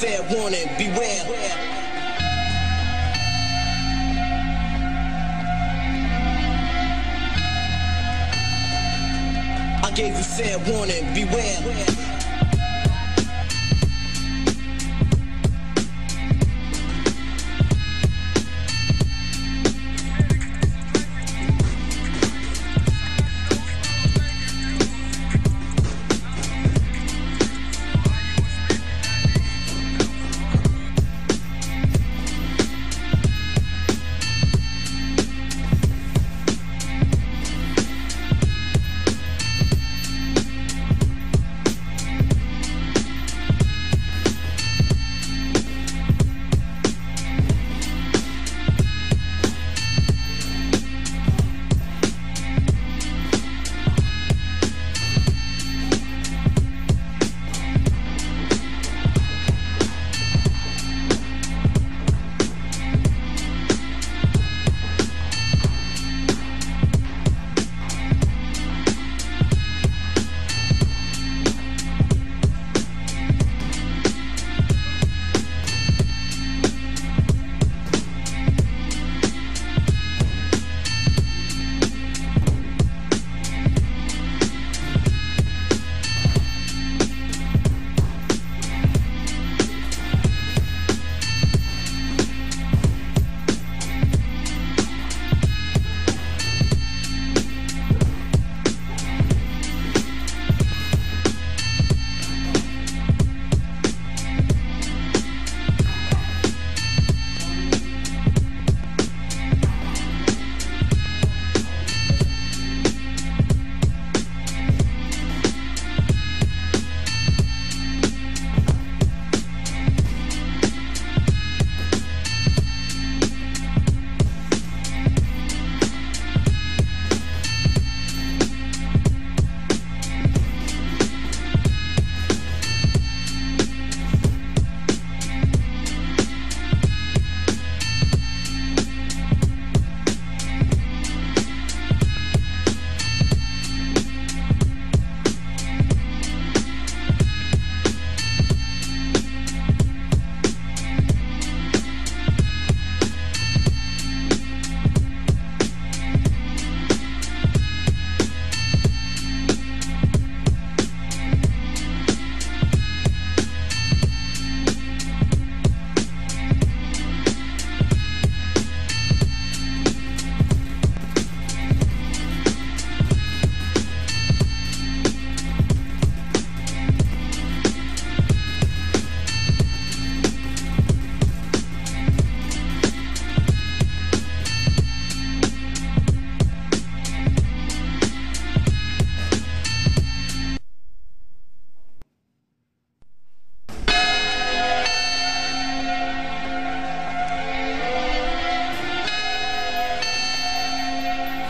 fair warning, beware. I gave you fair warning, beware.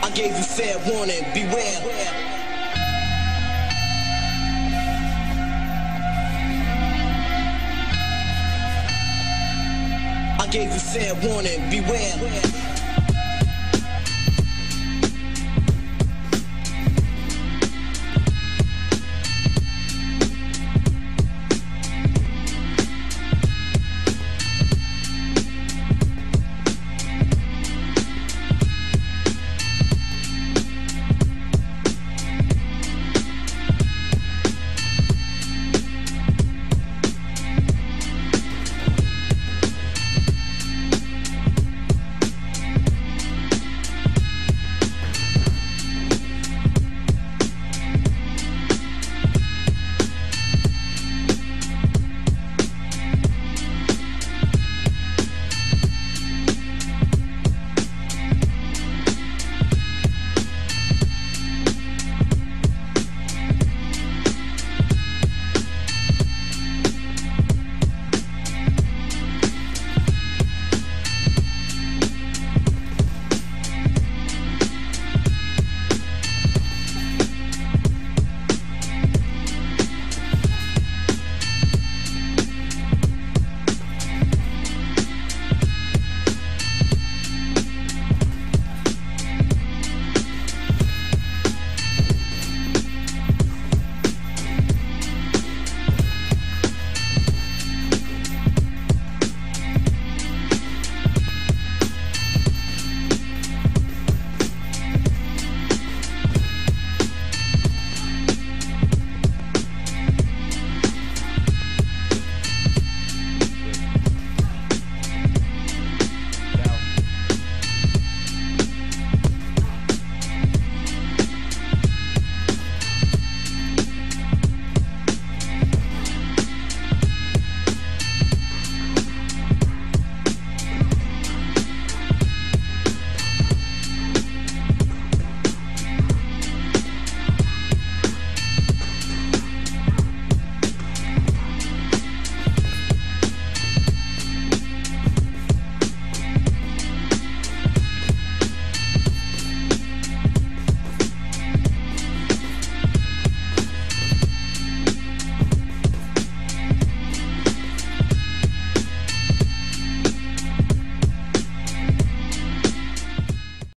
I gave you fair warning, beware. I gave you fair warning, beware.